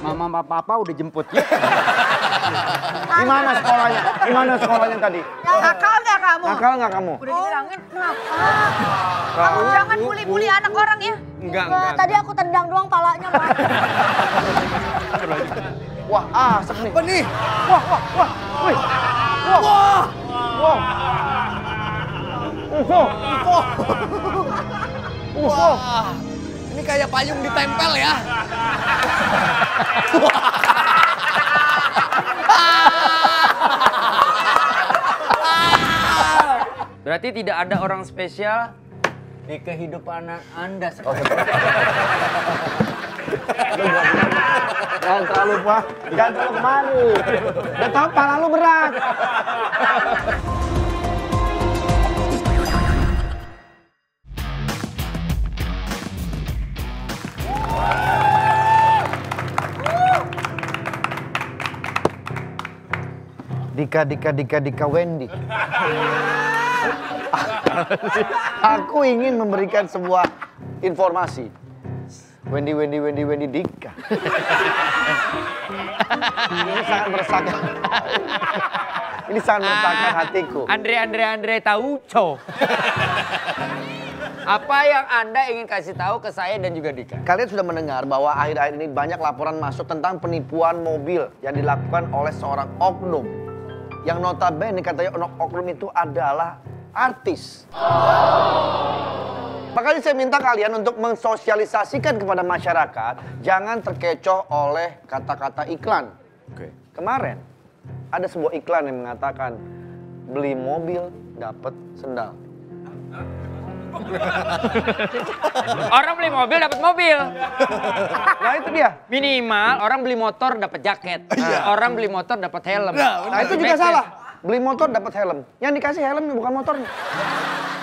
Mama papa udah jemput ya. Gimana sekolahnya? Gimana sekolahnya tadi? Nakal nggak kamu? Nakal nggak kamu? Udah dibilangin nakal. Kamu jangan bully-bully anak orang ya. Enggak, Enggak, tadi aku tendang doang palanya, Pak. Wah, asap nih. Apa nih? Wah, wah, wah. Wih. Wah. Wah, Wow. UFO. UFO. wah. Kayak payung ditempel ya. Berarti tidak ada orang spesial di kehidupan Anda sekarang. Jangan terlalu, Pak. Jangan terlalu kemari. Udah tahu pala lu berat. Dika, Dika, Dika, Dika, Wendy. Aku ingin memberikan sebuah informasi. Wendy, Wendy, Wendy, Wendy, Dika. Ini sangat meresahkan. Ini sangat meresahkan hatiku. Andre, Andre, Andre Tauco. Apa yang Anda ingin kasih tahu ke saya dan juga Dika? Kalian sudah mendengar bahwa akhir-akhir ini banyak laporan masuk tentang penipuan mobil yang dilakukan oleh seorang oknum. Yang notabene katanya oknum itu adalah artis. Makanya saya minta kalian untuk mensosialisasikan kepada masyarakat, jangan terkecoh oleh kata-kata iklan. Kemarin ada sebuah iklan yang mengatakan beli mobil dapat sendal. Orang beli mobil dapat mobil. Nah itu dia. Minimal orang beli motor dapat jaket. Orang beli motor dapat helm. Nah itu juga salah. Beli motor dapat helm. Yang dikasih helm bukan motornya.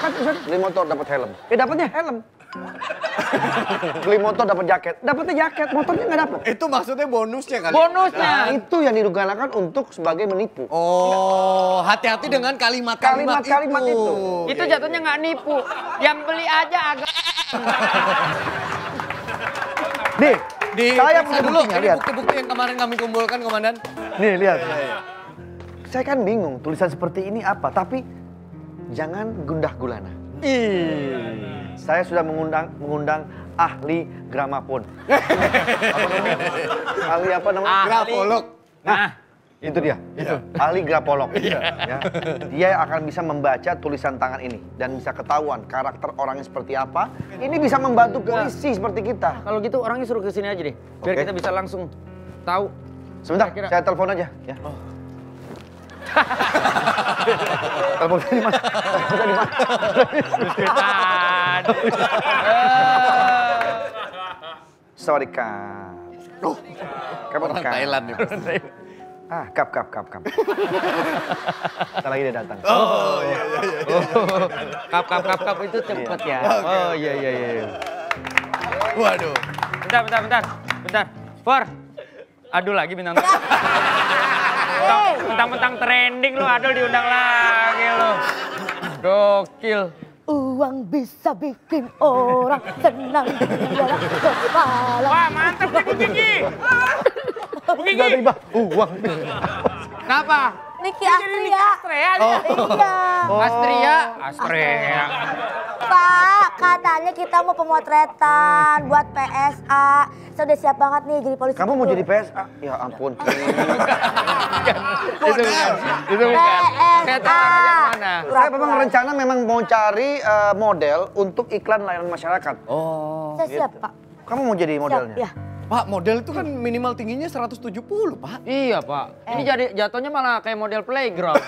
Kan beli motor dapat helm. Ya dapatnya helm. beli motor dapat jaket. Dapatnya jaket, motornya nggak dapat. itu maksudnya bonusnya kali. Bonusnya. Nah, itu yang digunakan untuk sebagai menipu. Oh, hati-hati dengan kalimat-kalimat Kalimat-kalimat itu. Itu jatuhnya nggak nipu. Yang beli aja agak. Nih, Di saya punya dulu, buktinya, ini lihat. bukti-bukti yang kemarin kami kumpulkan, Komandan. Nih, lihat. Saya kan bingung tulisan seperti ini apa, tapi jangan gundah gulana. Saya sudah mengundang mengundang ahli gramafon. apa namanya? Ahli apa namanya? Ahli. Grafolog. Nah, Itu dia. Ahli grafolog. Ya. Dia akan bisa membaca tulisan tangan ini dan bisa ketahuan karakter orangnya seperti apa. Ini bisa membantu polisi seperti kita. kalau gitu orangnya suruh ke sini aja deh. Biar Oke. kita bisa langsung tahu. Sebentar, Kira-kira. saya telepon aja ya. telepon tadi Mas. Telepon tadi Mas. Sorry, Kak. Oh, Kapan orang? Thailand nih. Ah, kap, kap, kap, kap. Bentar lagi dia datang. Oh, iya, iya, iya. Kap kap kap kap itu cepet ya. Oh iya iya iya. Waduh. Bentar bentar bentar. Bentar. For. Aduh lagi bintang tamu. Mentang-mentang trending lu, aduh diundang lagi lu. Gokil. Uang bisa bikin orang senang. Kepala. Wah mantep nih Bu Gigi. Bu Gigi. Tiba-tiba uang. Kenapa? Niki Astria. Astrea. Iya. Astria. Astrea. Pak, katanya kita mau pemotretan buat PSA. Saya udah siap banget nih jadi polisi. Kamu mau tuh. jadi PSA? Ya ampun. Itu bukan. Itu bukan. Saya tahu PSA. Saya memang rencana memang mau cari eh, model untuk iklan layanan masyarakat. Oh. Saya siap, Pak. Kamu mau jadi Siap, modelnya? ya. Pak, model itu kan minimal tingginya 170, Pak. Iya pak. Ini jadi jatuhnya malah kayak model playground.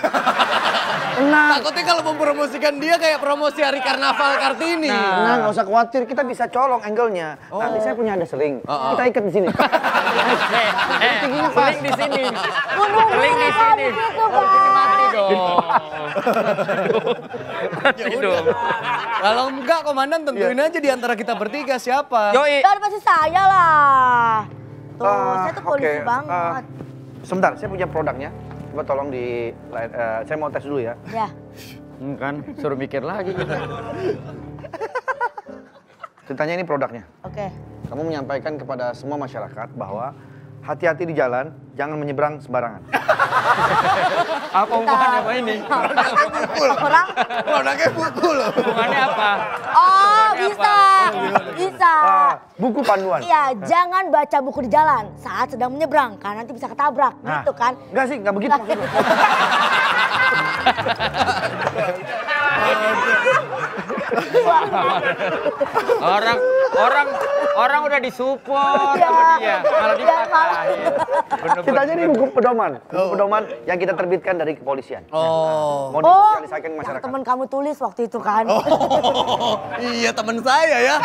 Tenang, Takutnya kalau mempromosikan dia kayak promosi hari karnaval Kartini. tenang, nggak usah khawatir. Kita bisa colong angle-nya. Nanti saya punya ada seling. Oh, oh. Kita ikat di sini. eh, eh, seling di sini. Bunuh Seling di diri sini. habis itu, Mati Pak. dong. Mati dong. Kalau enggak, Komandan tentuin aja di antara kita bertiga siapa. Yoi. Dan pasti saya lah. Tuh, Ah, saya tuh polisi oke. banget. Ah, sebentar, saya punya produknya. Coba tolong di, eh, saya mau tes dulu ya. Ya. Hmm, kan, suruh mikir lagi kita. Ceritanya ini produknya. Oke. kamu menyampaikan kepada semua masyarakat bahwa hati-hati di jalan, jangan menyeberang sembarangan. Apa hubungannya sama ini? Orang, Produknya buku loh. Hubungannya apa? oh bisa, bisa. Ah, buku panduan. Iya, jangan baca buku di jalan saat sedang menyeberang, karena nanti bisa ketabrak, Nah, gitu kan? Enggak sih, enggak begitu maksudnya. Orang orang orang udah disupport Iya. sama dia, malah Iya, dipatahin. Bener-bener. Kita aja ini buku pedoman, buku pedoman yang kita terbitkan dari kepolisian. Oh. Mau Oh, disosialisasikan masyarakat. temen kamu tulis waktu itu kan? Oh, iya teman saya ya.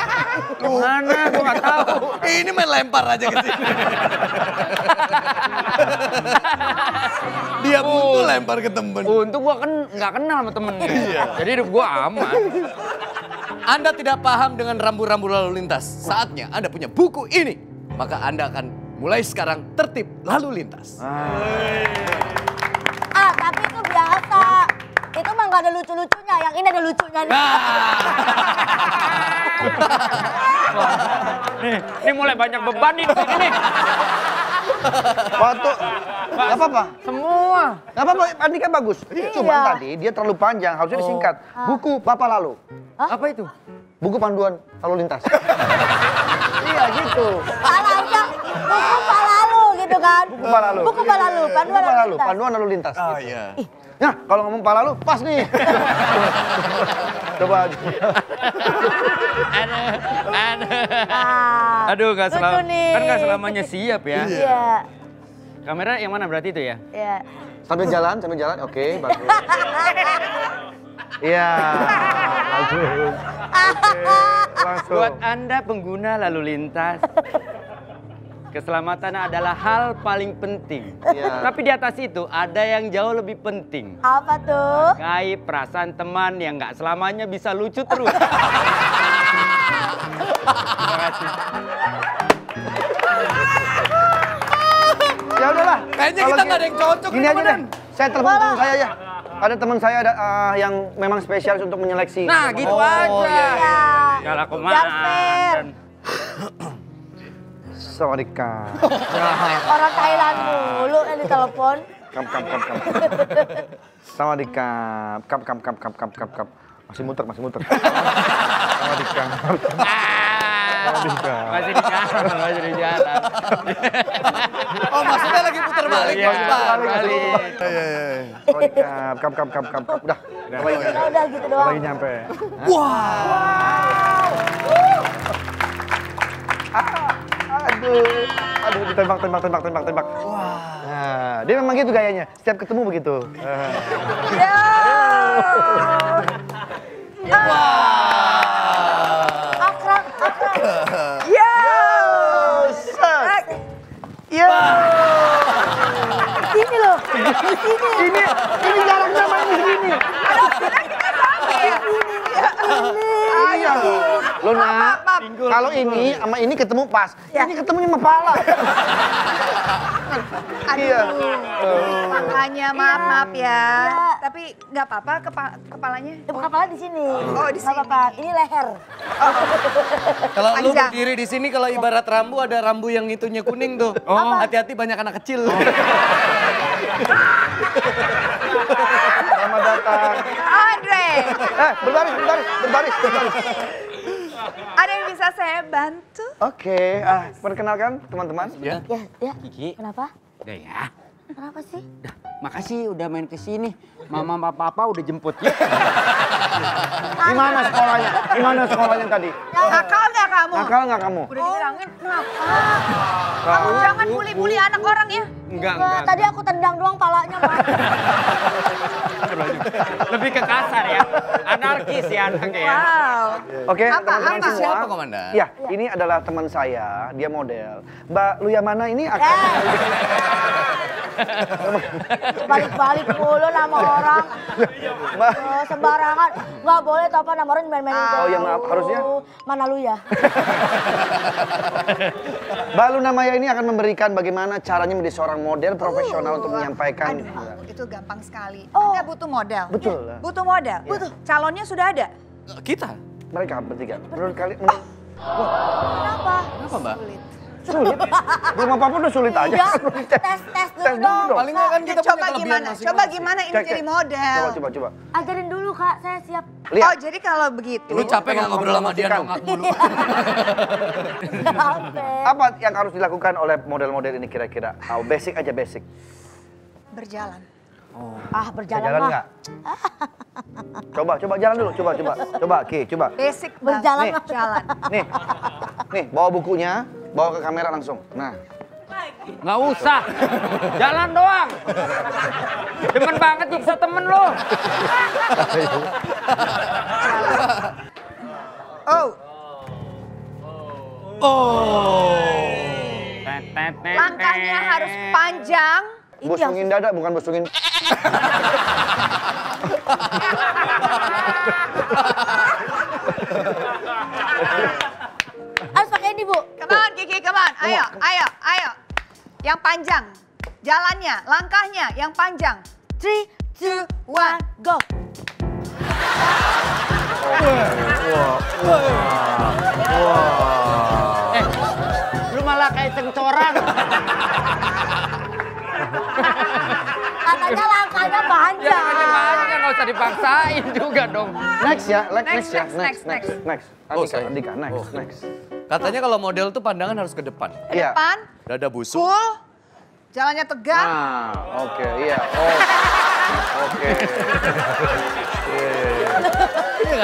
Mana? Gua nggak tahu. Ini main lempar aja ke sini. Dia butuh lempar ke temen. Untung gua kan nggak kenal sama temennya. Jadi hidup gua aman. Anda tidak paham dengan rambu-rambu lalu lintas. Saatnya Anda punya buku ini. Maka Anda akan mulai sekarang tertib lalu lintas. ah, tapi itu biasa. Itu mah gak ada lucu-lucunya, yang ini ada lucunya nih. Nah, Nih, ini mulai banyak beban nih di sini nih. Waktu, nggak apa-apa. Semua. Nggak apa-apa, Andika bagus. Cuma Iya. tadi dia terlalu panjang, harusnya disingkat. Buku Bapak Lalu. Apa itu? Buku panduan lalu lintas. iya gitu. Salah harusnya buku palalu gitu kan? Buku Pak Lalu. Buku palalu, panduan Buku Pak lalu Lalu, lintas. panduan lalu lintas. oh gitu. iya. Nah, kalau ngomong Pak Lalu, pas nih. Coba. Aduh, aduh. Ah, Aduh, nggak lucu selam, nih. kan nggak selamanya siap ya. Iya, Kamera yang mana berarti itu ya? iya. Sambil jalan, sambil jalan. Oke, bagus. Iya. Bagus. Oke, langsung. Buat Anda pengguna lalu lintas, keselamatan adalah hal paling penting. Iya. Tapi di atas itu ada yang jauh lebih penting. Apa tuh? Kai perasaan teman yang nggak selamanya bisa lucu terus. Terima kasih. Ya udahlah. Kayaknya Kalau kita nggak ada yang cocok Gini aja deh. Saya telepon teman saya ya. Ada teman saya ada ah, yang memang spesial untuk menyeleksi. Nah, gitu Oh, aja. iya, Ya. Aku Biar fair. Sawadika. Orang Thailand mulu yang ditelepon. Kam kam kam kam. Sawadika. Kam kam kam kam kam kam kam. Masih muter, masih muter. Sawadika. Sawadika. Masih di jalan, masih di jalan. Oh maksudnya lagi putar balik Iya, Mas Pak. balik. Iya, iya, iya. Sawadika. Kam kam kam kam kam. Udah. Lagi Ya udah gitu doang. lagi nyampe. Aduh, aduh ditembak, tembak, tembak, tembak, tembak. Wah. Nah, dia memang gitu gayanya. Setiap ketemu begitu. Ah. Ya. Ya. Set. Ya. Sini loh. Sini. Ini ini jaraknya main di sini. Iya. Lo nak, kalau ini sama ini ketemu pas. Ini ketemunya sama pala. Iya. Makanya maaf maaf ya. Iya. Tapi nggak apa-apa kepa- kepalanya. Itu kepala di sini. Oh, di Nggak apa-apa. Ini leher. Kalau lu berdiri di sini kalau ibarat rambu ada rambu yang itunya kuning tuh. Apa? Hati-hati banyak anak kecil. Selamat datang. Andre, Eh, berbaris, berbaris, berbaris, berbaris. ada yang bisa saya bantu? Oke, ah, perkenalkan teman-teman. Ya. Ya, ya. Kiki, Kenapa? udah ya. Kenapa sih? Udah, makasih udah main ke sini. Mama papa papa udah jemput ya. Di mana sekolahnya? Di mana sekolahnya tadi? Nakal nggak kamu? Nakal nggak kamu? Udah dibilangin nakal. Kamu jangan bully-bully anak orang ya. Enggak, Enggak, enggak. tadi aku tendang doang palanya. Lebih ke kasar ya. Anarkis ya anaknya ya. Wow. Oke, Apa, teman-teman apa? semua. Siapa, Komandan? Ya, ini adalah teman saya, dia model. Mbak Luyamana ini akan Balik-balik mulu nama orang. Mbak Oh, sembarangan. Nggak boleh tau apa nama orang main-mainin Oh, ya maaf, harusnya. Mana lu ya? Mbak Luna Maya ini akan memberikan bagaimana caranya menjadi seorang model profesional untuk menyampaikan. Aduh, itu gampang sekali. Oh. Anda butuh model. Betul. Butuh model. Butuh. Calonnya sudah ada. Kita. Mereka bertiga. Menurut kalian, menurut, Kenapa? Mbak? Sulit. Belum apa-apa udah sulit aja. Iya, tes tes dulu Tes dulu dong. dong. Paling nggak kan kita coba punya gimana? masing-masing. Coba gimana ini Cek, jadi model? Coba, coba, coba. Ajarin dulu kak, saya siap. Oh, Lihat. jadi kalau begitu. Lu capek nggak ngobrol sama dia dongak mulu? Apa yang harus dilakukan oleh model-model ini kira-kira? Oh, basic aja basic. berjalan. Ah Bisa berjalan jalan mah. nggak? Coba, coba jalan dulu. Coba, coba. Coba, Ki, coba. Basic Berjalan banget. mah. Jalan. Nih, nih, bawa bukunya, bawa ke kamera langsung. Nah, Nggak usah. Jalan doang. Demen banget nyiksa temen lo. Oh, tet, langkahnya harus panjang. Busungin dada bukan busungin. Harus pakai ini bu. Come on, Kiki, come on. Ayo, ayo, ayo. Yang panjang. Jalannya, langkahnya yang panjang. Three, two, one, go. Eh, lu malah kayak cengcoran. Katanya langkahnya Ya, panjang. aja kan nggak usah dipaksain juga dong. Next ya, next, Next, next ya, next, next, next, next, next. Oh, next, Oh. next. Katanya kalau model tuh pandangan harus ke depan. Ke Iya. depan, Dada busuk. full. Jalannya tegak. Nah, oke, iya. Oh, oke.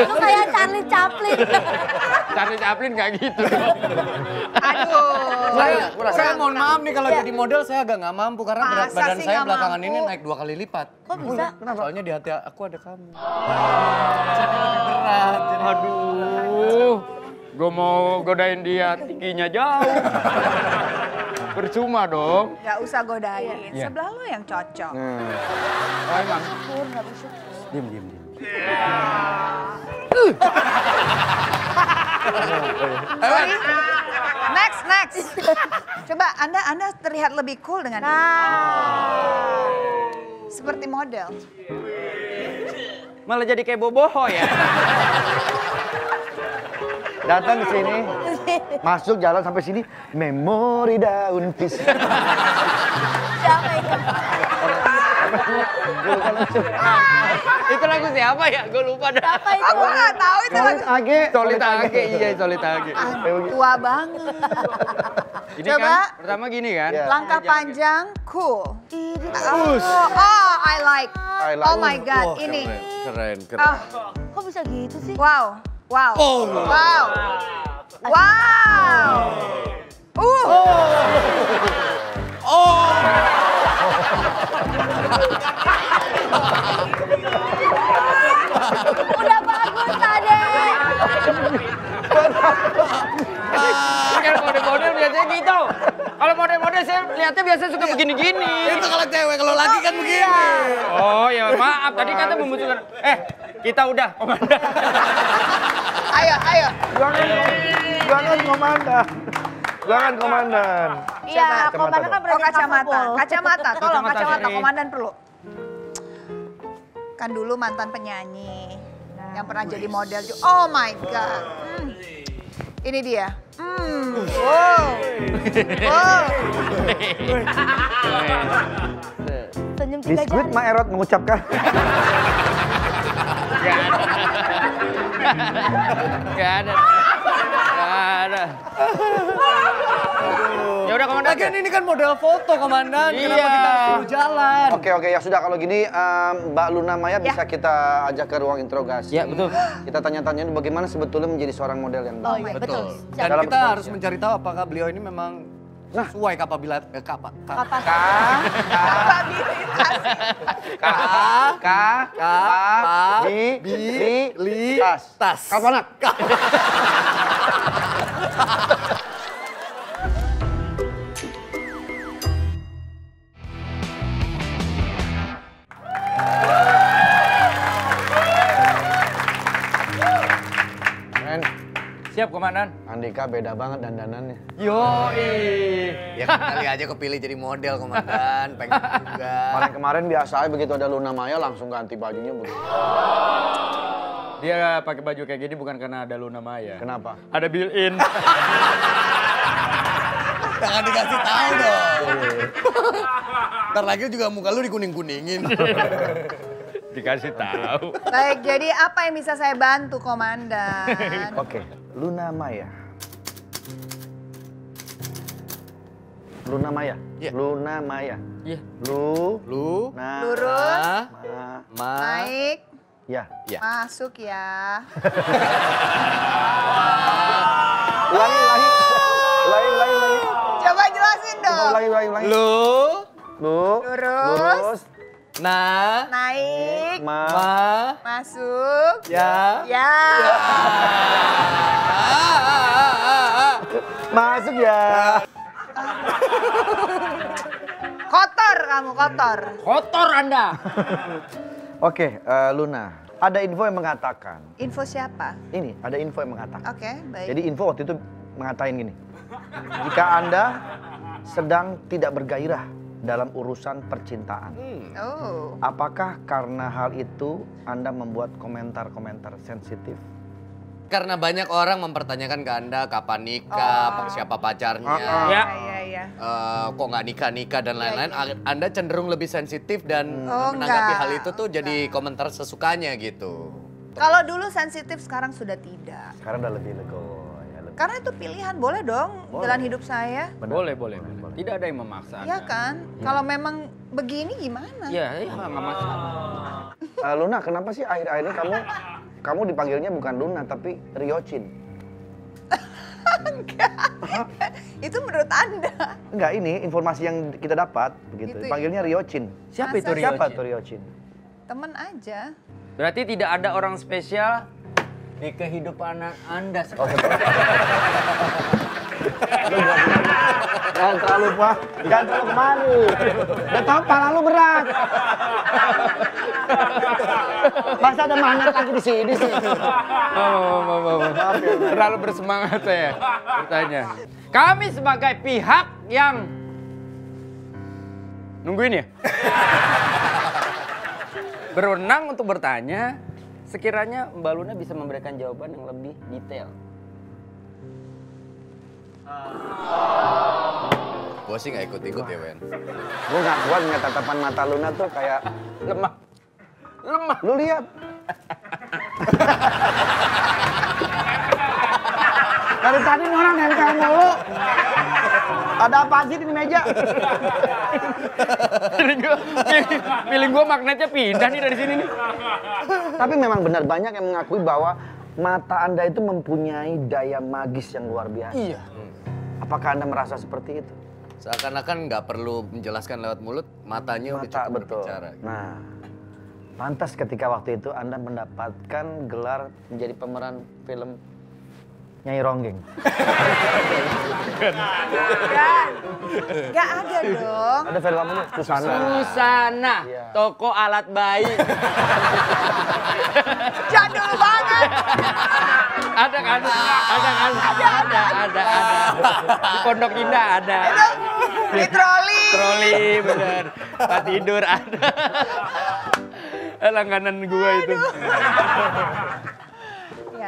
Lu kayak Charlie Chaplin. Charlie Chaplin kayak gitu. Aduh. Saya, saya mohon maaf nih kalau jadi model saya agak nggak mampu karena berat Masa badan sih saya belakangan mampu? ini naik dua kali lipat. Kok bisa? Soalnya di hati aku ada kamu. Jadi lebih berat. Jadi Aduh, gue mau godain dia tingginya jauh. Percuma dong. Gak usah godain. Iya. Sebelah lu yang cocok. Hmm. Oh emang. Diam, diam, diam. Sorry. Next, next. Coba Anda Anda terlihat lebih cool dengan ini. Nah. Seperti model. Malah jadi kayak boboho ya. Datang ke sini, masuk jalan sampai sini, memori daun pisang. Siapa itu? Itu lagu siapa ya? Gue lupa dah. Apa itu? Aku nggak tahu itu lagu. Age, Solid Age, iya Solid Age. Tua banget. Ini Coba. kan pertama gini kan. Iya. Langkah panjang, cool. Oh, oh, I like. I like. Oh my God, Wah, ini. Keren, keren. Ah, kok bisa gitu sih? wow, wow, Oh. wow, wow. Uh, Udah bagus tadi. Model-model biasanya gitu. Kalau model-model saya lihatnya biasa suka begini-gini. Itu kalau cewek, kalau laki kan begini. Oh ya maaf, tadi kata membutuhkan. Eh, kita udah, komandan. ayo, ayo. Jangan, jangan komandan. Jangan komandan. Iya, Coba. komandan kan Oh, berarti kacamata. Kacamata, tolong Kacamata, kacamata komandan perlu. Kan dulu mantan penyanyi yang pernah jadi model juga. Oh my god. Hmm. Ini dia. Hmm. Wow. Wow. Senyum tiga jari. Ma Erot mengucapkan. Gak ada. Gak ada. Ya udah komandan. Lagian ini kan model foto, Komandan. Kenapa Iya. kita harus jalan? Oke oke ya sudah kalau gini Mbak Luna Maya bisa kita ajak ke ruang interogasi. Ya betul. Kita tanya-tanya bagaimana sebetulnya menjadi seorang model yang Oh baik. iya, Betul. betul. Dan. Dalam kita harus mencari tahu apakah beliau ini memang sesuai kapabila eh, kapa, ka, Kapan? K Kapabilitas. K K K pa, bi bi, li li, tas tas. Kalpanak. Men, Siap komandan. Andika beda banget dandanannya. Yoi. Ya kali aja kepilih jadi model, Komandan. Pengen juga. Kemarin-kemarin biasa aja begitu ada Luna Maya langsung ganti bajunya begitu. Dia pakai baju kayak gini bukan karena ada Luna Maya. Kenapa? Ada built-in. Jangan dikasih tahu dong. Ntar lagi juga muka lu dikuning-kuningin. Dikasih tahu. Baik, jadi apa yang bisa saya bantu, Komandan? Oke, Luna Maya. Luna Maya. Iya. Luna Maya. Iya. Lu. Lu, Nah. Lurus, ma, Ma. ma, naik, Ya. ya. masuk ya. Ulangi, ulangi. Ulangi, ulangi, ulangi. Coba. Ulangi, ulangi, ulangi. Lu, Lu. Lurus. na, Naik, Ma. ma, masuk, ya. ya. Masuk ya. Kotor kamu, kotor. Kotor Anda. Oke, eh, Luna. Ada info yang mengatakan. Info siapa? Ini, ada info yang mengatakan. Oke, baik. Jadi info waktu itu mengatakan gini. Jika Anda sedang tidak bergairah dalam urusan percintaan. Oh, Apakah karena hal itu Anda membuat komentar-komentar sensitif? Karena banyak orang mempertanyakan ke Anda kapan nikah, Oh. siapa pacarnya. Ya. iya, iya. eh, kok nggak nikah-nikah dan lain-lain, Anda cenderung lebih sensitif dan Oh, menanggapi enggak. hal itu tuh jadi komentar sesukanya gitu. Kalau dulu sensitif, sekarang sudah tidak. Sekarang udah lebih legowo. Ya. Karena itu pilihan, boleh dong Boleh. jalan hidup saya. Benar. Boleh, boleh, boleh. Tidak ada yang memaksa. Iya kan? Kalau memang begini gimana? Iya, iya nggak masalah. Eh, Luna, kenapa sih akhir-akhir ini kamu kamu dipanggilnya bukan Luna tapi Ryochin? Itu menurut Anda. Enggak, ini informasi yang kita dapat begitu. Gitu ya? Panggilnya Ryochin. Siapa Masa itu Rio? Siapa tuh Ryochin? Temen aja. Berarti tidak ada orang spesial di kehidupan Anda Oh, sekarang. Jangan terlalu pak, jangan terlalu kemari. Udah tau pala lu berat. Masa ada mangat lagi di sini sih? Oh, oh, oh, oh. Terlalu bersemangat saya bertanya. Kami sebagai pihak yang nungguin ya. Berwenang untuk bertanya, sekiranya Mbak Luna bisa memberikan jawaban yang lebih detail. Gue sih nggak ikut-ikut ya, Wen. Gue gak kuat ngeliat tatapan mata Luna tuh kayak Lemah. Lemah. Lu lihat. Dari tadi orang nempel mulu. Ada apa sih di meja? Gua, feeling gua magnetnya pindah nih dari sini nih. Tapi memang benar banyak yang mengakui bahwa mata Anda itu mempunyai daya magis yang luar biasa. Iya. Apakah Anda merasa seperti itu? Seakan-akan nggak perlu menjelaskan lewat mulut, matanya udah Mata cukup betul. berbicara. Nah, pantas ketika waktu itu Anda mendapatkan gelar menjadi pemeran film Nyai Ronggeng. Kan? Gak ada dong. Ada film apa? Susana. Susana, Iya. toko alat bayi. Jadul banget. ada kan? Ada kan? Ada, ada, ada, ada. Di Pondok Indah ada. Di troli. Troli, bener. Tempat tidur ada. Eh, Langganan gua itu.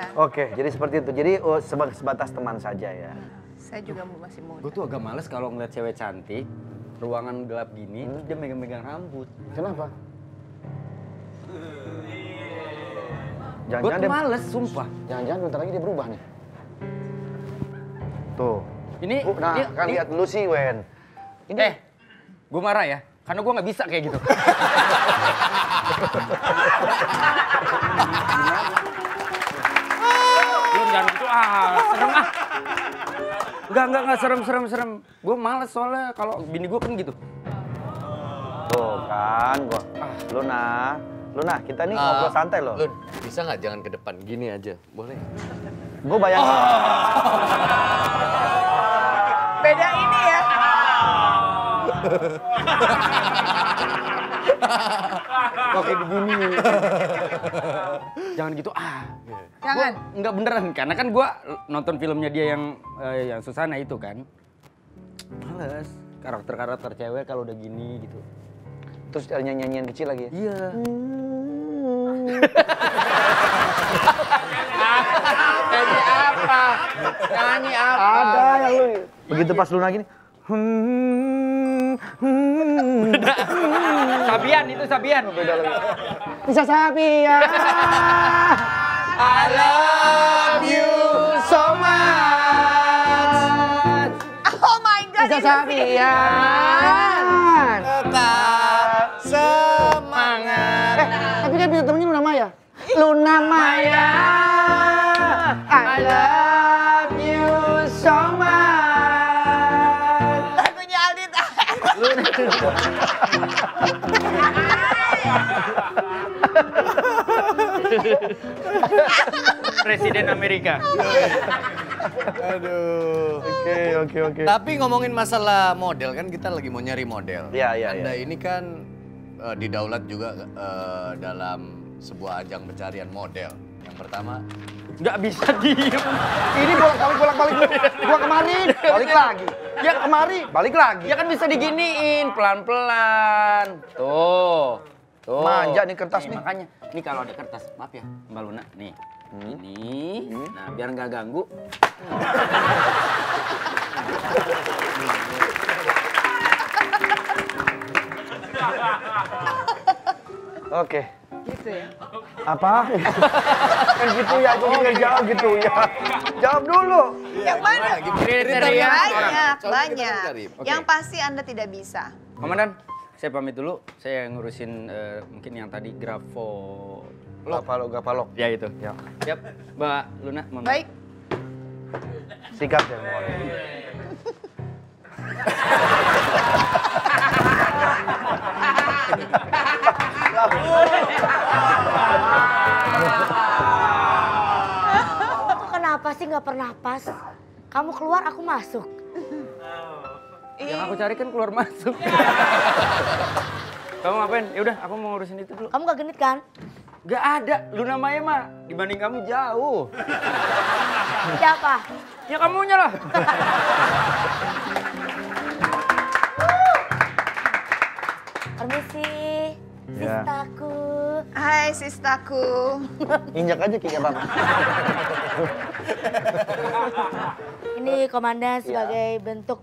Ya, Oke, jadi seperti itu. Jadi oh, seba- sebatas teman saja ya. saya juga masih muda. Gue tuh agak males kalau ngeliat cewek cantik, ruangan gelap gini, terus dia megang-megang rambut. Kenapa? Gue Jangan-jangan dia, males, sumpah. jangan-jangan bentar lagi dia berubah nih. Tuh. Ini, Bu, nah, ini- kan ini- lihat dulu sih, Wen. Ini Eh, gue marah ya, karena gue nggak bisa kayak gitu. Enggak, enggak, enggak serem, serem, serem. Gue males soalnya kalau bini gue kan gitu. tuh kan, gua. Luna, Luna, kita nih ngobrol Ah, santai loh. Lun, bisa nggak jangan ke depan gini aja, boleh? Gue bayangin. Beda ini ya. Oke begini. jangan gitu ah. Jangan. Gua Enggak beneran, karena kan gue nonton filmnya dia yang eh, yang Susana itu kan. Males. Karakter-karakter cewek kalau udah gini gitu. Terus ada nyanyian kecil lagi ya. Iya. Nyanyi apa? Nyanyi apa? Ada yang lu. Begitu pas Luna gini. Hmm, Sabian itu Sabian. Beda lagi. Bisa sapi ya. I love you so much. Oh my God. Bisa ya. Tetap semangat. Eh, tapi dia punya temennya Luna Maya. Luna Maya, Presiden Amerika. Aduh. Oke, oke, oke. Tapi ngomongin masalah model kan kita lagi mau nyari model. Iya, iya, Anda iya. ini kan eh, didaulat juga eh, dalam sebuah ajang pencarian model. Yang pertama, Nggak bisa diem. Ini bolak-balik, bolak-balik. Gua kemari, balik lagi. Ya kemari, balik lagi. Ya kan bisa diginiin pelan-pelan. Tuh. Tuh. Manja nih kertas nih. Makanya, nih kalau ada kertas, maaf ya Mbak Luna, nih. Ini, nah biar nggak ganggu. Oke. Gitu ya. Apa? kan gitu ya, aku nggak jawab gitu ya. Jawab dulu. Yang mana? Kriteria Banyak, banyak. Yang pasti Anda tidak bisa. Komandan, saya pamit dulu. Saya ngurusin eh, mungkin yang tadi grafo. Gapalok, gapalok. Ya itu. Ya. Siap, Mbak Luna. mohon maaf. Baik. Sikat ya mohon. Kok kenapa sih nggak pernah pas? Kamu keluar, aku masuk. Yang aku cari kan keluar masuk. kamu ngapain? Ya udah, aku mau ngurusin itu dulu. Kamu gak genit kan? Gak ada, Luna Maya mah dibanding kamu jauh. Siapa? Ya kamunya lah. Permisi, Ya. sistaku. Hai sistaku. Injak aja kayak apa? Ini komandan sebagai bentuk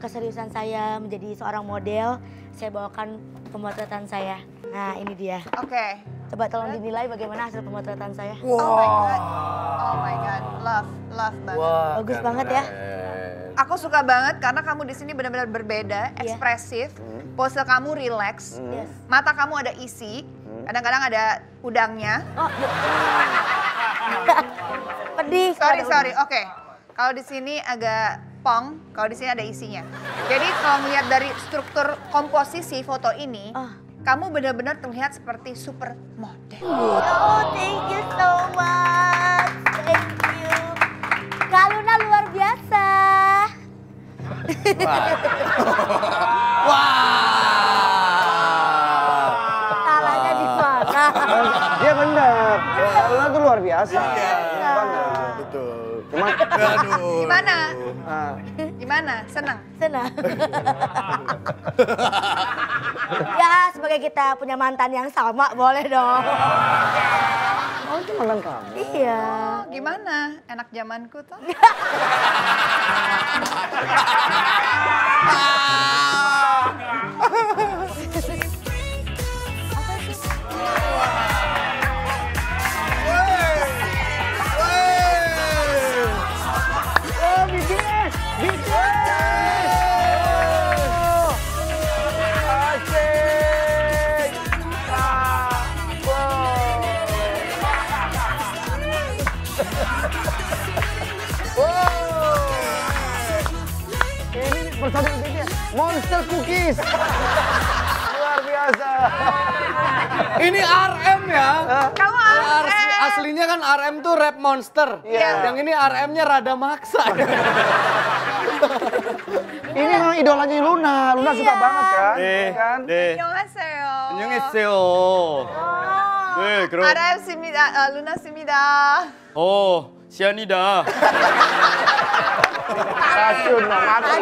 keseriusan saya menjadi seorang model, saya bawakan pemotretan saya. Nah, ini dia. Oke. Coba tolong dinilai bagaimana hasil pemotretan saya. Oh my god. Oh my god. Love, love banget. Bagus banget ya. Aku suka banget karena kamu di sini benar-benar berbeda, Iya. ekspresif, pose kamu relax, Yes. mata kamu ada isi, kadang-kadang ada udangnya. Oh. Pedih. Sorry sorry, oke. Kalau di sini agak pong, kalau di sini ada isinya. Jadi kalau melihat dari struktur komposisi foto ini, Ah. kamu benar-benar terlihat seperti supermodel. Oh, thank you so much. Thank you. Kak Luna luar. Wah. Salahnya di mana? Dia bener. Luna tuh luar biasa. Iya. Bener. Betul. Cuma, Aduh. Gimana? Gimana? Senang? Senang. ya, sebagai kita punya mantan yang sama, boleh dong. oh itu mantan kamu. Iya. Oh, gimana? Enak zamanku tuh. Monster Cookies! Luar biasa! Ini RM ya. Kamu Ars- asli. aslinya kan RM tuh rap monster. Iya. Yang ini RM-nya rada maksa. Ini memang idolanya Luna, Luna suka banget kan? Eh, kan? deh. 안녕하세요. 안녕하세요. 네, 그럼. RM입니다. 아, 루나입니다. Oh, sianida. Racun dong, mati.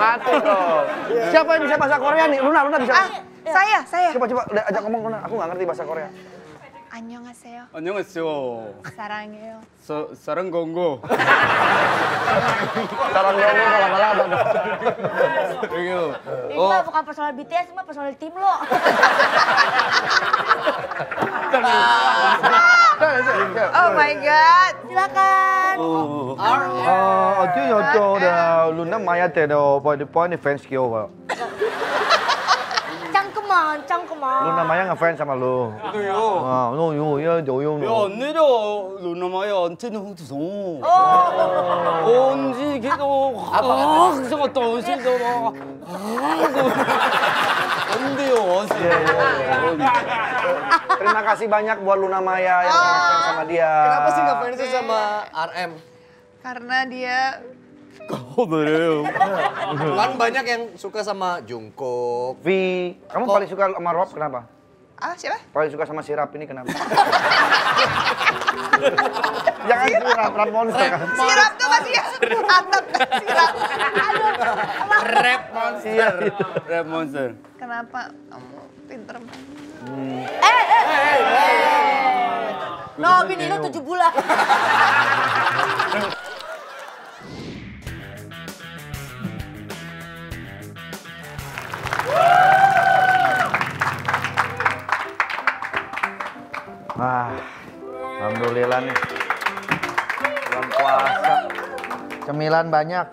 Mati dong. Siapa yang bisa bahasa Korea nih? Luna, Luna bisa. Ah, saya, saya. Coba, coba, ajak ngomong Luna. Aku nggak ngerti bahasa Korea. 안녕하세요. 안녕하세요. 사랑해요. 서, 사랑공고. Salam ngomong kalau lama Enggak, bukan personal BTS, mah personal tim lo. Oh my god. Silakan. 어, 어찌 여쭤라 루나 마야 때도 뭐 뻔히 fans kyo ba. Cangkeman, cangkeman. Luna Maya ngefans sama lu. Iya. Ah, no yo ya yo yo. 야, 내려 루나마야 언제는 후두송. Oh. 언제 걔도 아, 그래서 또 언제도 언제요, 언제. Terima kasih banyak buat Luna Maya yang ngefans sama dia. Kenapa sih nggak fansnya sama RM? Karena dia Kodoreum. kan banyak yang suka sama Jungkook. V. Kamu Kok. paling suka sama Rob kenapa? Ah, siapa? Paling suka sama sirap ini kenapa? Jangan sirap, rap monster kan? Sirap tuh masih atap sirap. Rap monster. Rap monster. Kenapa kamu pinter banget? Hmm. Eh, eh, eh, eh. No, bini lu tujuh bulan. nih. Bulan puasa. Cemilan banyak.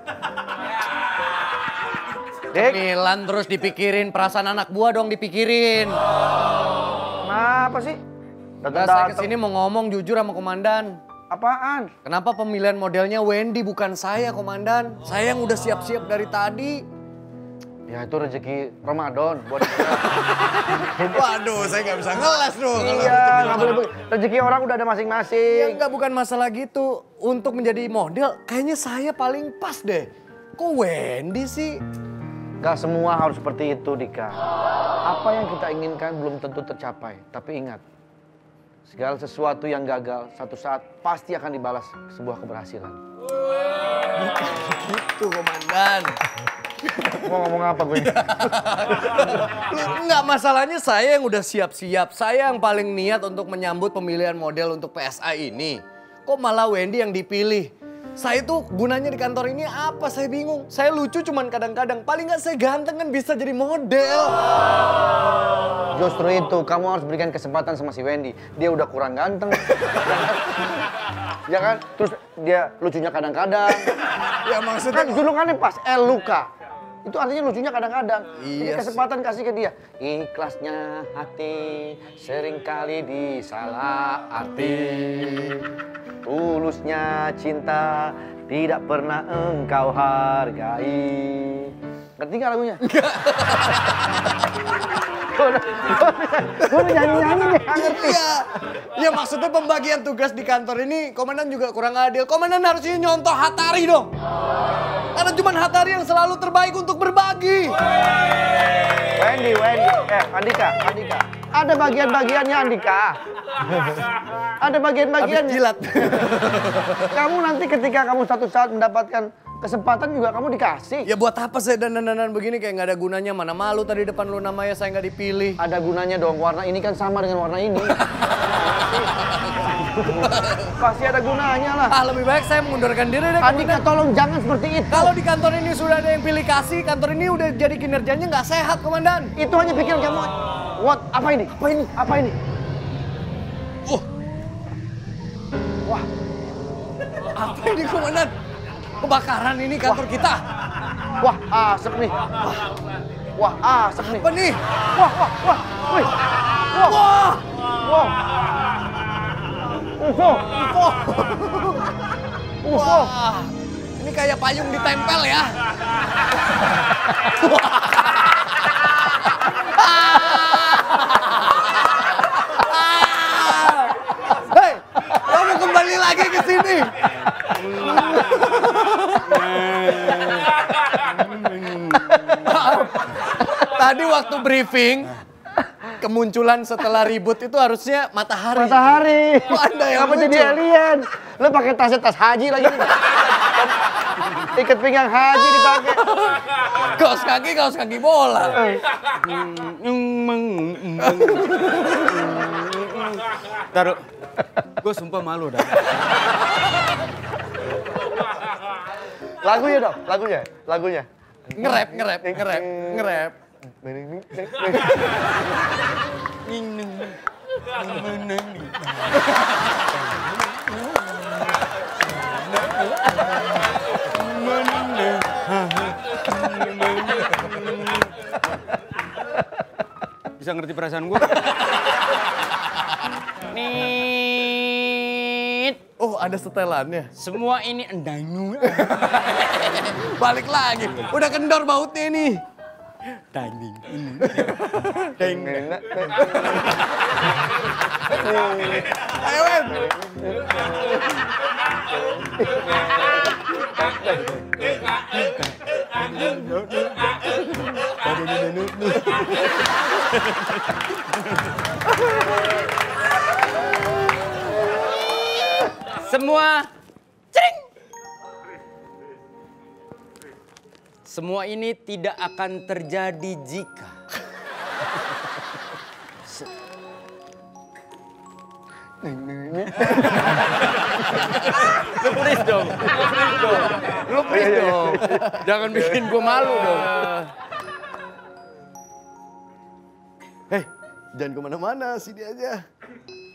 Dik, Milan terus dipikirin, perasaan anak buah dong dipikirin. kenapa sih? Udah saya ke sini mau ngomong jujur sama komandan. Apaan? Kenapa pemilihan modelnya Wendy bukan saya komandan? Saya yang udah siap-siap dari tadi. Ya itu rezeki Ramadan buat Waduh, saya nggak bisa ngeles tuh. Iya, nggak boleh. Rezeki orang udah ada Ya masing-masing. enggak bukan masalah gitu. Untuk menjadi model, kayaknya saya paling pas deh. Kok Wendy sih? Gak semua harus seperti itu, Dika. Apa yang kita inginkan belum tentu tercapai. Tapi ingat, segala sesuatu yang gagal, satu saat pasti akan dibalas sebuah keberhasilan. Tuh komandan. Mau ngomong apa gue? Lu enggak masalahnya saya yang udah siap-siap. Saya yang paling niat untuk menyambut pemilihan model untuk PSA ini. Kok malah Wendy yang dipilih? Saya tuh gunanya di kantor ini apa? Saya bingung. Saya lucu cuman kadang-kadang. Paling nggak saya ganteng kan bisa jadi model. Justru itu, kamu harus berikan kesempatan sama si Wendy. Dia udah kurang ganteng. ya kan? Terus dia lucunya kadang-kadang. Ya maksudnya Kan julukannya pas, El Luka. Itu artinya lucunya kadang-kadang. Jadi Iya sih. kesempatan kasih ke dia. Ikhlasnya hati sering kali disalah arti. Tulusnya cinta tidak pernah engkau hargai. Ngerti gak lagunya? Gue udah nyanyi-nyanyi nih, ngerti. Iya. Ya maksudnya pembagian tugas di kantor ini komandan juga kurang adil. Komandan harusnya nyontoh Hatari dong. Karena cuma Hatari yang selalu terbaik untuk berbagi. Wendy, Wendy, eh Andika, Andika. Ada bagian-bagiannya Andika. Ada bagian-bagiannya. jilat. Kamu nanti ketika kamu satu saat mendapatkan kesempatan juga kamu dikasih. ya buat apa saya dandan-dandan begini kayak nggak ada gunanya. Mana malu tadi depan lu namanya saya nggak dipilih. Ada gunanya dong, warna ini kan sama dengan warna ini. Pasti ada gunanya lah. Ah lebih baik saya mengundurkan diri deh. Andika tolong jangan seperti itu. Kalau di kantor ini sudah ada yang pilih kasih, kantor ini udah jadi kinerjanya nggak sehat, komandan. Itu hanya pikiran kamu. What? Apa ini? Apa ini? Apa ini? Uh, Wah, apa ini, komandan? Kebakaran ini kantor kita. wah asap nih. Wah, wah asap nih. Apa nih? Wah, wah, wah. Wih. Wah, Wah, wah. UFO. wah, UFO. wah. Ini kayak payung ditempel ya. Hei, kamu kembali lagi ke sini. Tadi waktu briefing, kemunculan setelah ribut itu harusnya matahari. Matahari. Kok Anda yang Kenapa jadi alien? Lo pakai tasnya tas haji lagi nih. Ikat pinggang haji dipakai. Kaos kaki, kaos kaki bola. Taruh. Gue sumpah malu dah. Lagunya dong, lagunya, lagunya. Ngerap, ngerap, ngerap, ngerap. Bisa ngerti perasaan gue? Nit. Oh, ada setelannya. Semua ini endangu. Balik lagi. Udah kendor bautnya ini. Dinding. Ayo, Wen. Semua cering. Semua ini tidak akan terjadi jika Lu please dong. Lu please dong. Jangan bikin gue malu dong. Hei, jangan ke mana-mana, sini aja.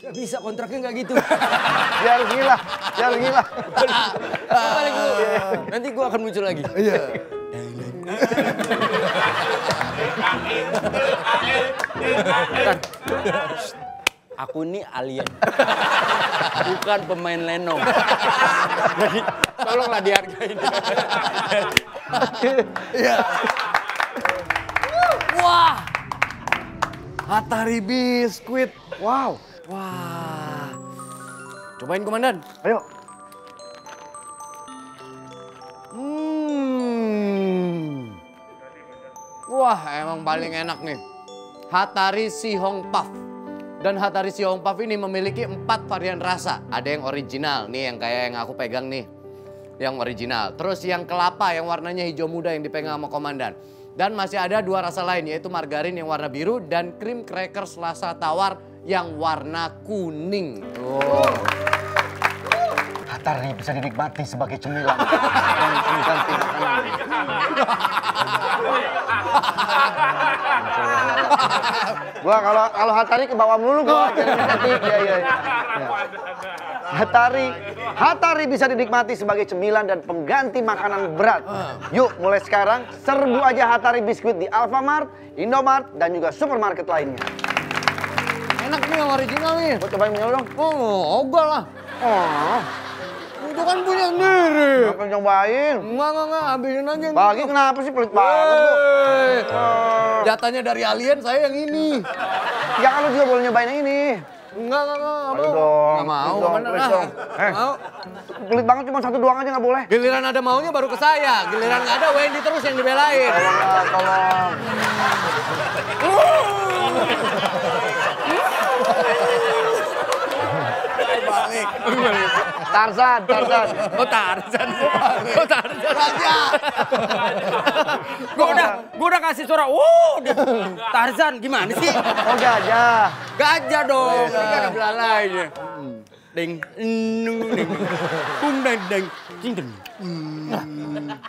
Gak bisa kontraknya nggak gitu. Dia harus gila, dia harus gila. Balik dulu. Nanti gue akan muncul lagi. Iya. Aku ini alien. Bukan pemain lenong. Jadi tolonglah dihargain. Iya. Wah. Hatari biskuit. Wow, Wah. Cobain komandan. ayo. Hmm. Wah, emang paling enak nih. Hatari Sihong Puff. Dan Hatari Sihong Puff ini memiliki empat varian rasa. Ada yang original, nih yang kayak yang aku pegang nih. Yang original. Terus yang kelapa yang warnanya hijau muda yang dipegang sama komandan. Dan masih ada dua rasa lain yaitu margarin yang warna biru dan krim crackers rasa tawar yang warna kuning. Oh. Hatari bisa dinikmati sebagai cemilan gua kalau kalau Hatari ke bawah melulu gua nikmati. Iya iya. iya. Hatari Hatari bisa dinikmati sebagai cemilan dan pengganti makanan berat. Yuk mulai sekarang serbu aja Hatari biskuit di Alfamart, Indomart dan juga supermarket lainnya. Enak nih yang original nih. Gua cobain punya lu dong. Oh, ogah lah. Oh, Itu kan punya sendiri. apa cobain? Enggak, enggak, enggak. Habisin aja. Bagi kenapa sih pelit banget lu? Wey. Oh. Jatahnya dari alien, saya yang ini. Ya kalau juga boleh nyobain yang ini. Enggak, enggak, enggak. Ayo mau. dong, Enggak mau. dong, lah. dong. Eh. Mau. Pelit banget cuma satu doang aja nggak boleh. Giliran ada maunya baru ke saya. Giliran nggak ada Wendy terus yang dibelain. Tolong, tolong. Balik. Tarzan, Tarzan. Oh Tarzan. Oh Tarzan. Raja. Gue udah, gue udah kasih suara. Wow, dia- Tarzan gimana sih? Oh gajah. Gajah dong. Ini kan ada belalainya. Ding, nung, ding, bung, ding, ding, ding, ding.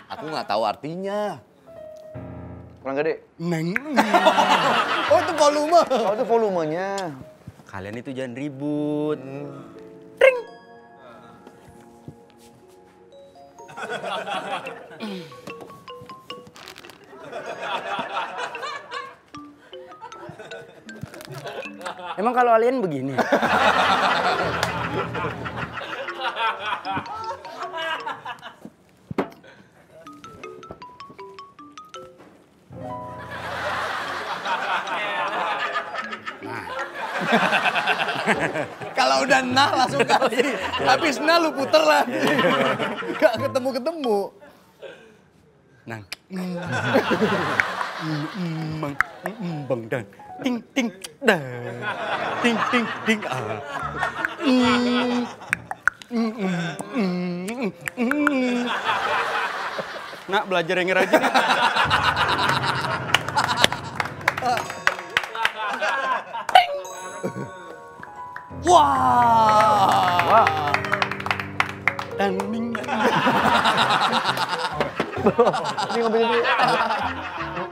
Aku nggak tahu artinya. Kurang gede. Neng. Oh itu volume. Oh itu volumenya. Kalian itu jangan ribut. Emang kalau alien begini? Kalau udah nah langsung kasih. Habis nah lu puter lagi. Gak ketemu-ketemu. Nang. Bang, bang dan ting ting dah. Ting ting ting ah. Nak belajar yang rajin. Wah. Dan ding. Ini dulu.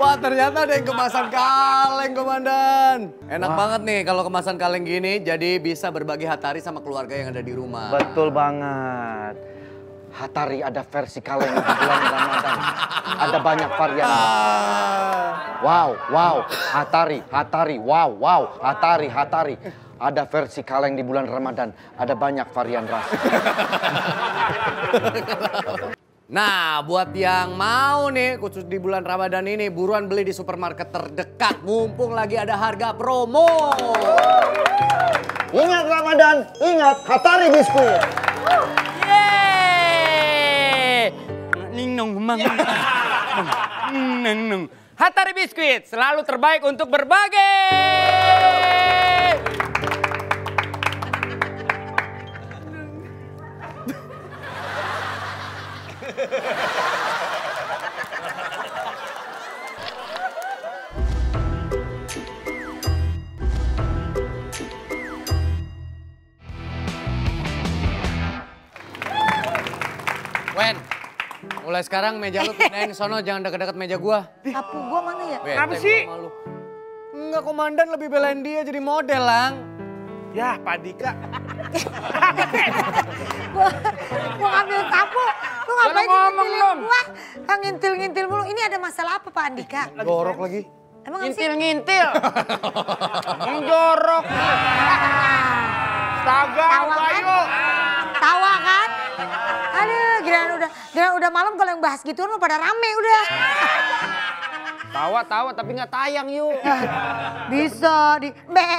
Wah ternyata ada yang kemasan kaleng komandan. Enak banget nih kalau kemasan kaleng gini jadi bisa berbagi hatari sama keluarga yang ada di rumah. Betul banget. Hatari ada versi kaleng di bulan Ramadan. Ada banyak varian. Ah. Wow, wow, Hatari, Hatari, wow, wow, Hatari, Hatari. Ada versi kaleng di bulan Ramadan. Ada banyak varian rasa. Nah, buat yang mau nih khusus di bulan Ramadan ini buruan beli di supermarket terdekat mumpung lagi ada harga promo. Ingat Ramadan, ingat Hatari biskuit. Yeay! Ning nong mang. Neng nong. Hatari Biskuit selalu terbaik untuk berbagi. Wen, mulai sekarang meja lu pindahin sono jangan deket-deket meja gua. Sapu gua mana ya? Kenapa sih? Enggak komandan lebih belain dia jadi model lang. Ya, Pak Dika. Gua, gua ngambil sapu. Lu ngapain sih ngomong dong. gua? Ngintil-ngintil mulu. Ini ada masalah apa Pak Andika? Gorok lagi. Emang? Ngintil-ngintil. Mengjorok. Astaga, Tawa kan? Tawa kan? Aduh, giliran udah, giliran udah malam kalau yang bahas gitu lu pada rame udah. Tawa-tawa tapi nggak tayang yuk. Bisa di be.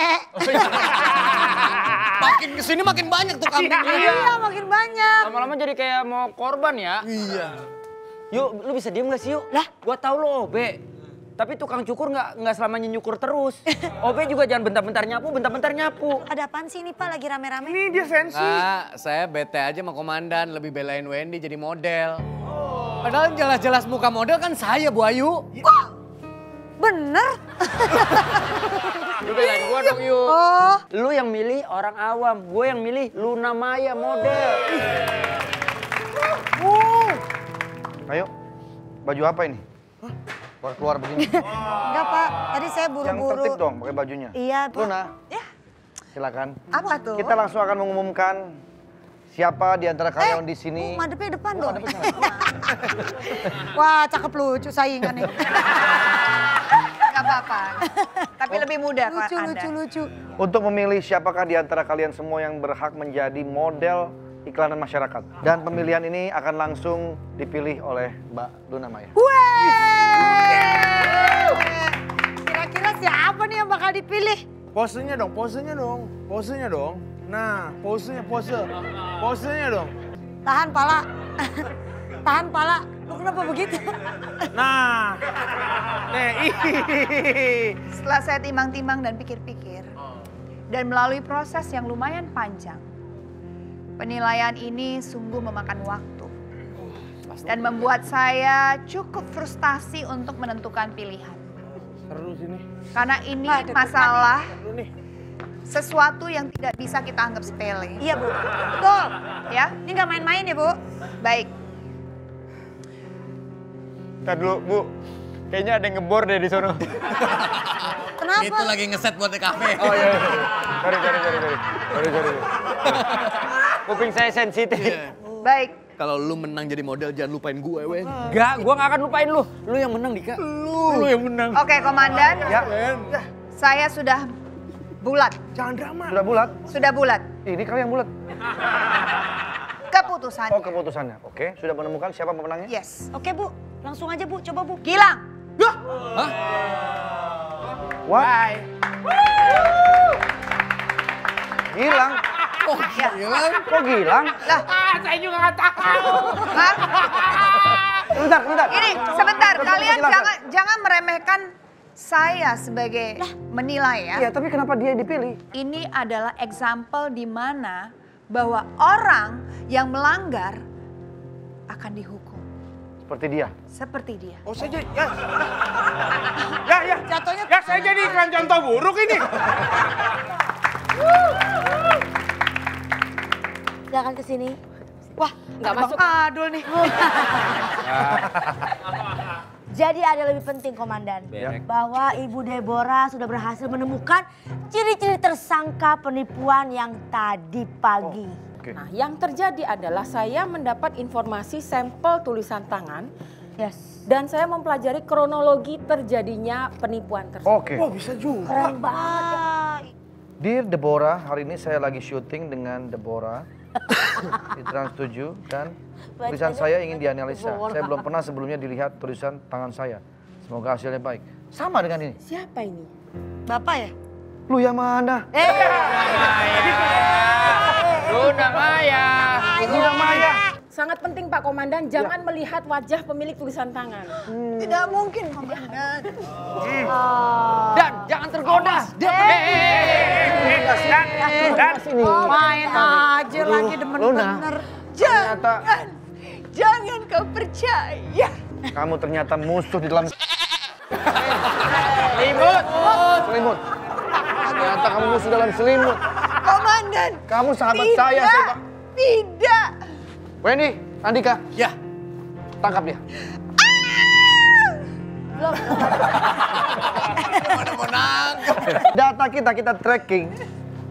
Makin ke sini makin banyak tuh kambingnya. Iya, makin banyak. Lama-lama jadi kayak mau korban ya. Iya. Yuk, lu bisa diem gak sih yuk? Lah, gua tahu lu OB. Tapi tukang cukur nggak nggak selamanya nyukur terus. OB juga jangan bentar-bentar nyapu, bentar-bentar nyapu. Ada apaan sih ini Pak lagi rame-rame? Ini dia sensi. Nah, saya bete aja sama komandan lebih belain Wendy jadi model. Padahal jelas-jelas muka model kan saya Bu Ayu. Bener? Lu belain gua dong yuk. Oh, Lu yang milih orang awam, gue yang milih Luna Maya model. Ayo, baju apa ini? Keluar-keluar begini. enggak Pak. Tadi saya Yang buru-buru. tertib dong pakai bajunya. Iya, Pak. Luna, Ya, silakan. apa tuh? Kita langsung akan mengumumkan siapa di antara kalian di sini. Oh, madepnya depan dong. Wah, cakep lucu saingan nih. Apa-apa. Tapi lebih mudah kok lucu, Anda. lucu, lucu. Untuk memilih siapakah di antara kalian semua yang berhak menjadi model iklanan masyarakat. Dan pemilihan ini akan langsung dipilih oleh Mbak Luna Maya. Kira-kira siapa nih yang bakal dipilih? Posenya dong, posenya dong. Posenya dong. Nah, posenya, pose. Posenya dong. Tahan pala. Tahan pala. Lu kenapa begitu? Nah. Nih, ih. Setelah saya timbang-timbang dan pikir-pikir, dan melalui proses yang lumayan panjang, penilaian ini sungguh memakan waktu. Dan membuat saya cukup frustasi untuk menentukan pilihan. Seru sini. Karena ini Ah, masalah sesuatu yang tidak bisa kita anggap sepele. Iya, Bu. Betul. Ya, Ini nggak main-main ya, Bu? baik. Ntar dulu, Bu. Kayaknya ada yang ngebor deh di sono. Kenapa? Itu lagi ngeset buat di kafe. Oh iya. Sorry, sorry, sorry, sorry. Sorry, sorry. Kuping saya sensitif. Baik. Kalau lu menang jadi model jangan lupain gue, Wen. Enggak, gua gak akan lupain lu. Lu yang menang, Dika. Lu. Lu yang menang. Oke, Komandan. Ya, Saya sudah bulat. Jangan drama. sudah bulat. Sudah bulat. Ini kalian bulat. Keputusan. Oh, keputusannya. Oke, sudah menemukan siapa pemenangnya? Yes. Oke, Bu. Langsung aja, Bu. Coba, Bu. Gilang. What? Gilang. Oh, gila. Kok Gilang? Lah, saya juga gak tahu. Hah? Bentar, bentar. Ini sebentar, Coba kalian jangan jangan meremehkan saya sebagai menilai ya. Iya, tapi kenapa dia dipilih? Ini adalah example di mana bahwa orang yang melanggar akan dihukum Seperti dia. seperti dia. Oh, saya jadi, ya. Ya, ya. Jatuhnya Ya, saya jadi iklan contoh buruk ini. Silakan ke sini. Wah, nggak masuk. Adul nih. Jadi ada lebih penting komandan. Berek. Bahwa Ibu Deborah sudah berhasil menemukan ciri-ciri tersangka penipuan yang tadi pagi. Oke. Nah, yang terjadi adalah saya mendapat informasi sampel tulisan tangan Yes. dan saya mempelajari kronologi terjadinya penipuan tersebut. Oke. Oh bisa juga. Keren banget. Dear Deborah, hari ini saya lagi syuting dengan Deborah di Trans 7 dan tulisan saya ingin dianalisa. Saya belum pernah sebelumnya dilihat tulisan tangan saya. Semoga hasilnya baik. Sama dengan ini. Siapa ini? Bapak ya? Lu yang mana? Luna Maya. Luna Maya. Sangat penting Pak Komandan, jangan melihat wajah pemilik tulisan tangan. Tidak mungkin, Komandan. Dan jangan tergoda. Main aja lagi demen Luna. bener. Ternyata Jangan, jangan kau percaya. kamu ternyata musuh di dalam Ribut. selimut. Ternyata kamu musuh dalam selimut. Komandan, Kamu sahabat tidak, saya, saya. tidak. Wendy, Andika, Ya, tangkap dia. Data kita kita tracking.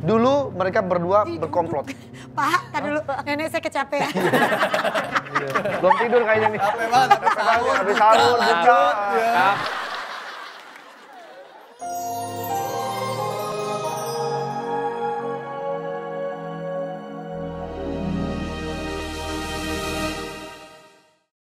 Dulu mereka berdua berkomplot. Pak, tadi dulu. Nenek saya kecapean. Belum tidur kayaknya nih. capek banget. Habis sahur, buka.